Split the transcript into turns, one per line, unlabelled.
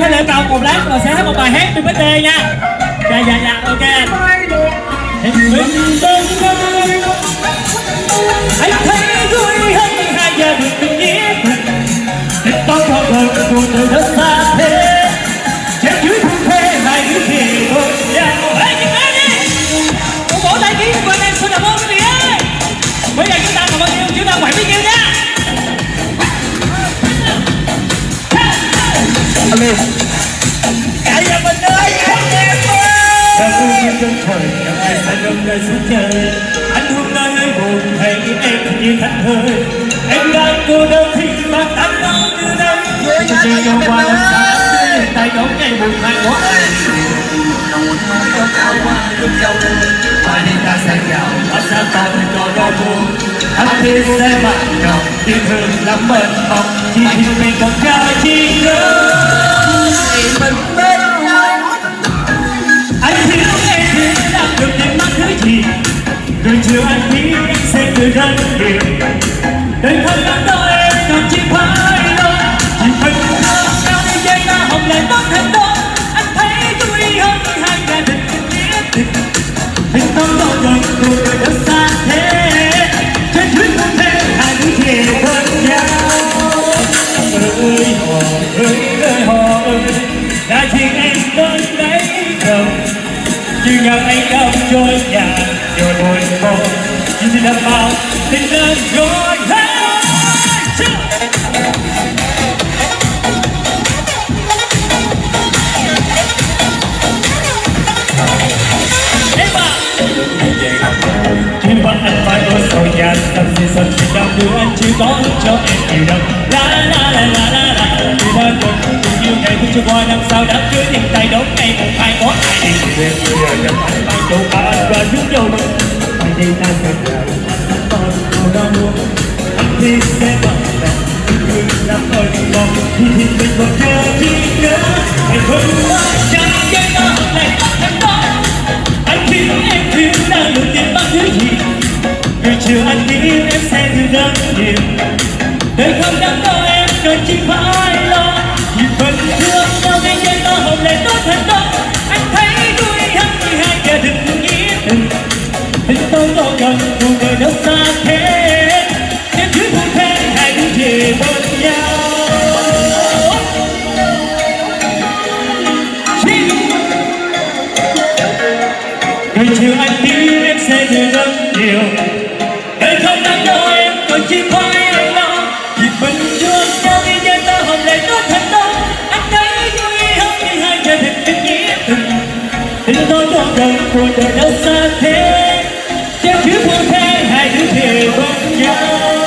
hay là cầu một lát rồi sẽ hát một bài hát từ BT nha. Dạ dạ dạ ok. Anh
Amen. Cả nhà mình ơi, anh em ơi.
Đã vui như chân trời, chẳng ai phải nâng đời xuống trời Anh hôm nay hơi buồn, thấy em như thanh hơi Em đang cô đơn thì mà anh đâu như đây Tôi chơi nhau qua năm tháng, tay đón ngày buồn hai của Mai đi ta sẽ giàu, ta sẽ cho đau buồn Anh thì sẽ mặc lòng, yêu thương lắm mệt mong Chỉ vì mình những mắt chiều anh nghĩ em sẽ cười rất nhiều đời không đáng đâu em còn chỉ phải lo chỉ phải cao đi dây ta hồng lại mất thêm đó anh thấy vui hơn hai gia đình nghĩa tình Tình không như anh đau trôi nhà rồi buồn khổ chỉ xin đảm bảo tình lên rồi em Khi mà anh phải có sầu nhà Tâm xin sân tình đau đưa anh chỉ có cho em nhiều đâu la la yêu chưa qua năm sau đám cưới những tay đốt ngày một hai có ai đi về bây giờ chẳng phải phải chỗ cả anh và chúng vô mình Phải đi ta sẽ lại còn còn đau buồn Anh thì sẽ bằng lòng Cứ lắm ơi còn thì thì mình còn chờ chi nữa Anh không phải chẳng cái đó này anh đó anh biết em thiếu đang được tiền bao thứ gì. Người chiều anh nghĩ em sẽ thiếu rất nhiều. Chiều anh biết em sẽ được rất nhiều. Đời không đáng đâu em còn chỉ phải anh lo Vì mình thương nhau đi nhân ta hồng lại tốt thành đó. Anh thấy vui hơn khi hai gia đình tình nghĩa tình. Tình tôi có đời cuộc đời đâu xa thế. Nếu chứ không thể hai đứa về bên nhau.